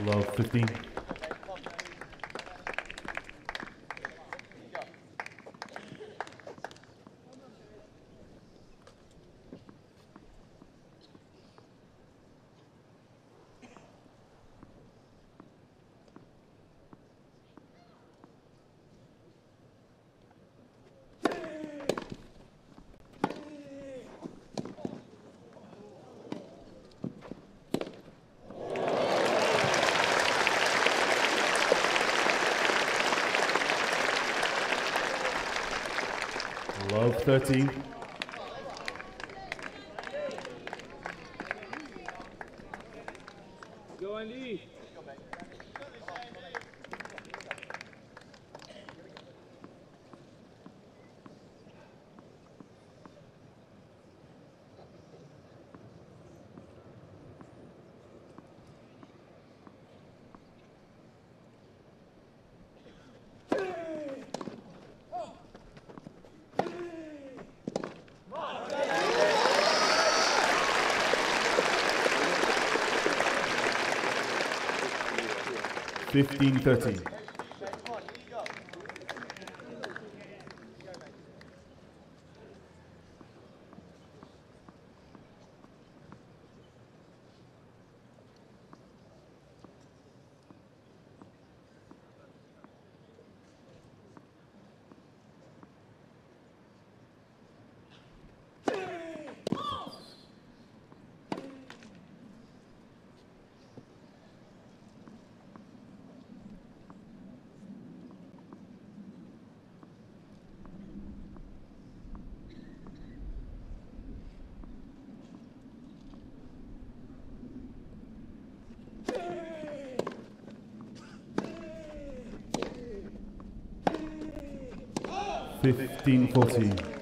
Low 15. Love 13. Go Andy. Fifteen thirteen.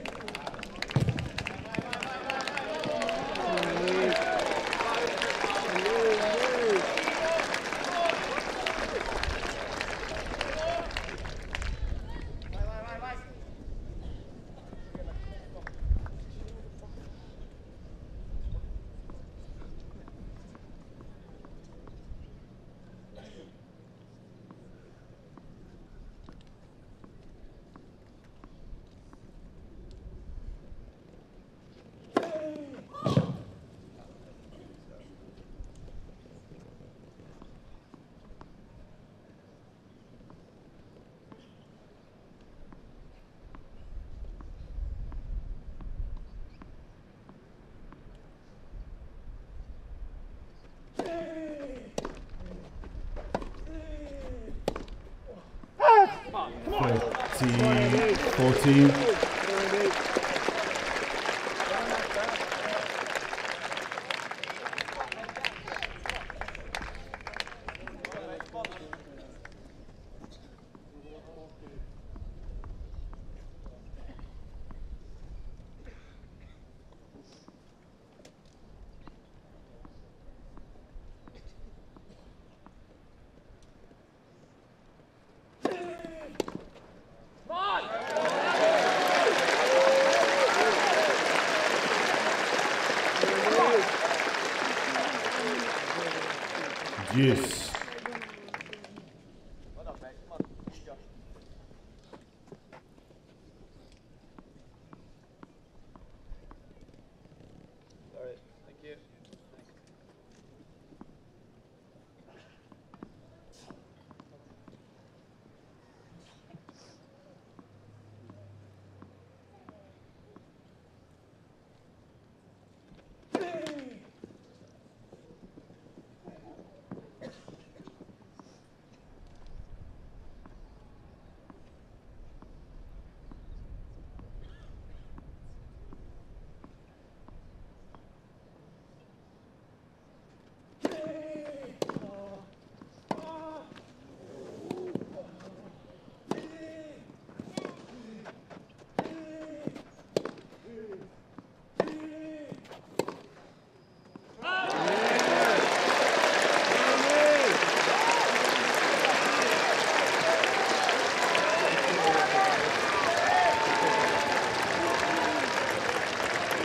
14, 14. Yes.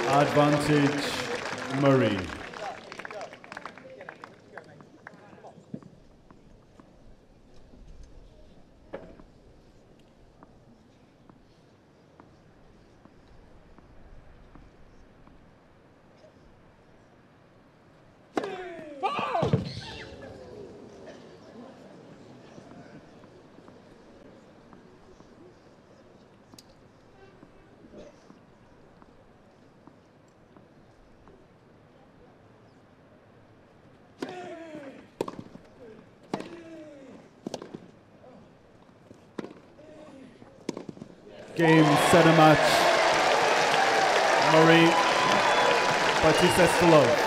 Advantage Murray. Game, set a match. Sets to love.